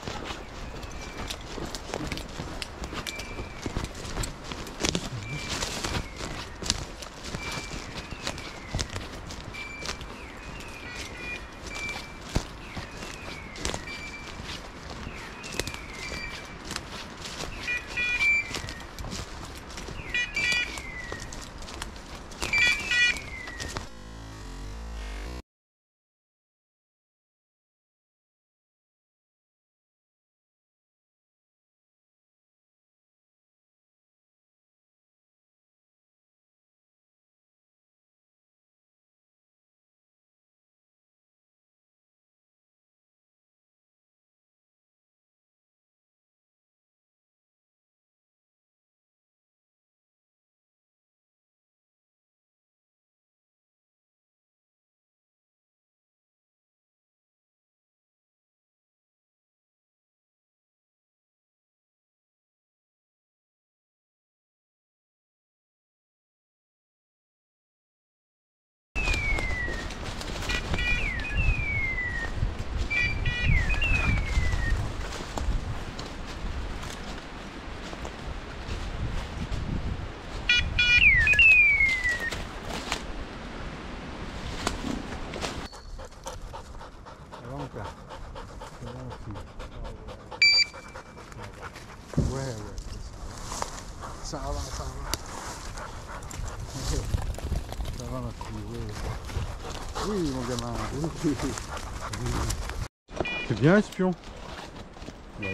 stuff. Ça va, ça va. Ça va ma fille, oui. Oui mon gamin, oui. C'est bien espion? Bah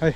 Hey.